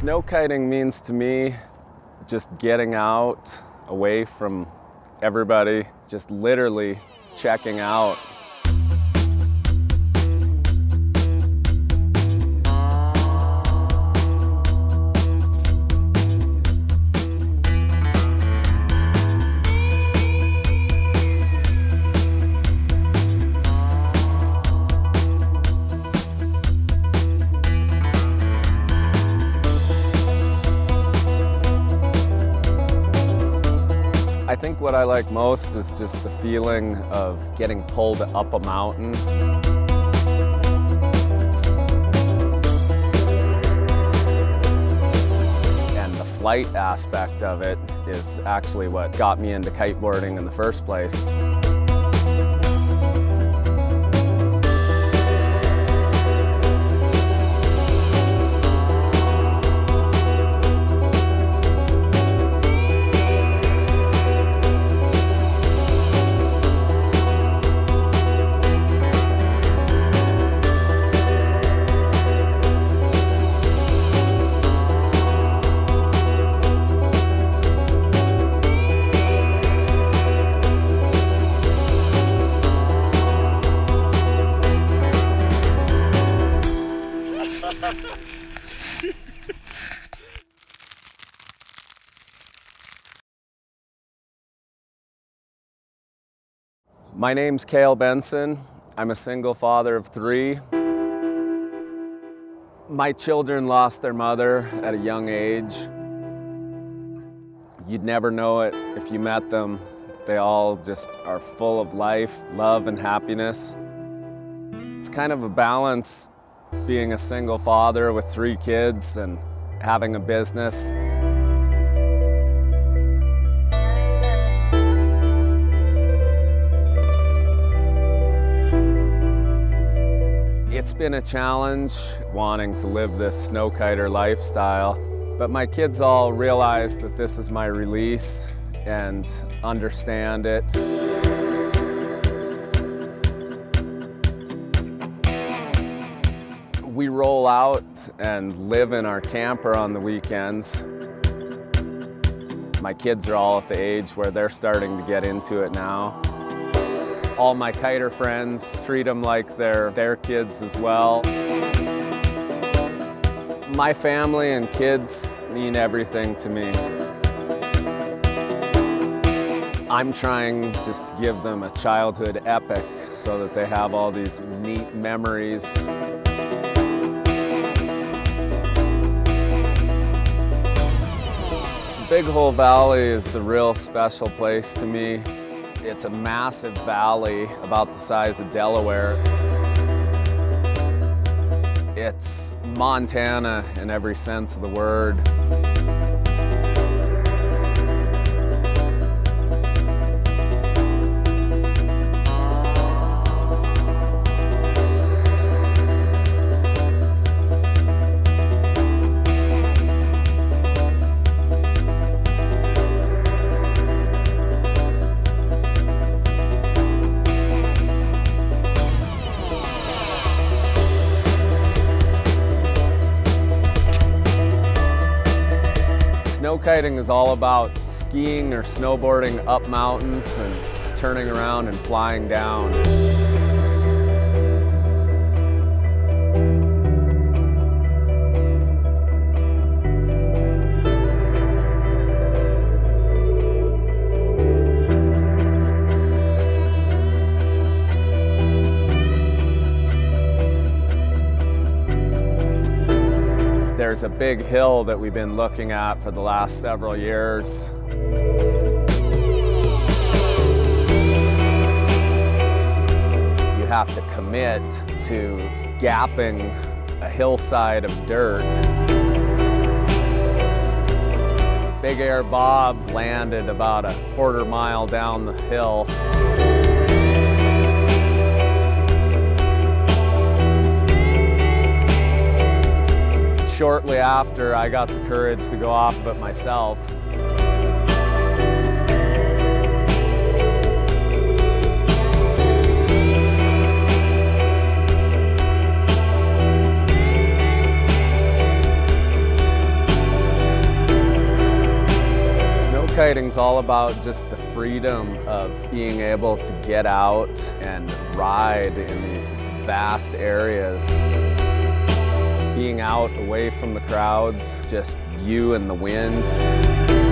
Snow kiting means to me just getting out away from everybody, just literally checking out I think what I like most is just the feeling of getting pulled up a mountain. And the flight aspect of it is actually what got me into kiteboarding in the first place. My name's Cale Benson. I'm a single father of three. My children lost their mother at a young age. You'd never know it if you met them. They all just are full of life, love, and happiness. It's kind of a balance being a single father with three kids and having a business. It's been a challenge wanting to live this snow kiter lifestyle, but my kids all realize that this is my release and understand it. We roll out and live in our camper on the weekends. My kids are all at the age where they're starting to get into it now. All my kiter friends treat them like they're their kids as well. My family and kids mean everything to me. I'm trying just to give them a childhood epic so that they have all these neat memories. Big Hole Valley is a real special place to me. It's a massive valley about the size of Delaware. It's Montana in every sense of the word. Snow kiting is all about skiing or snowboarding up mountains and turning around and flying down. There's a big hill that we've been looking at for the last several years. You have to commit to gapping a hillside of dirt. Big Air Bob landed about a quarter mile down the hill. shortly after, I got the courage to go off of it myself. Kiting's all about just the freedom of being able to get out and ride in these vast areas. Being out away from the crowds, just you and the wind.